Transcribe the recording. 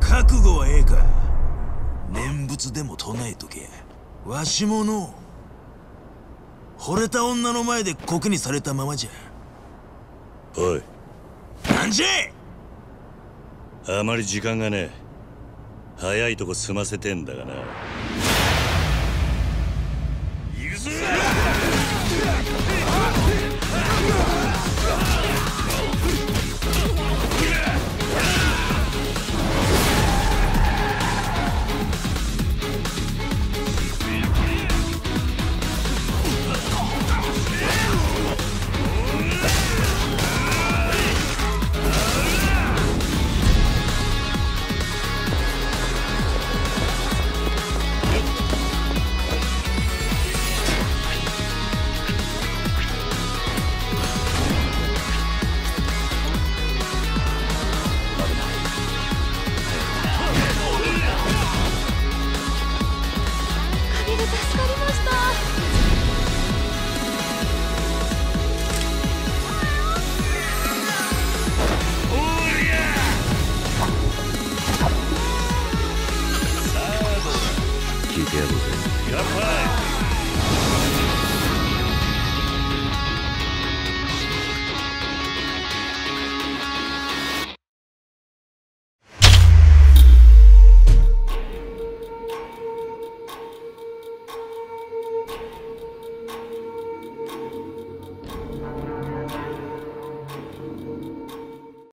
覚悟はええか念仏でも唱えとけ。わしもの。惚れた女の前で酷にされたままじゃ。おい。なんじゃあまり時間がねえ。早いとこ済ませてんだがな聞いてやろうぜ。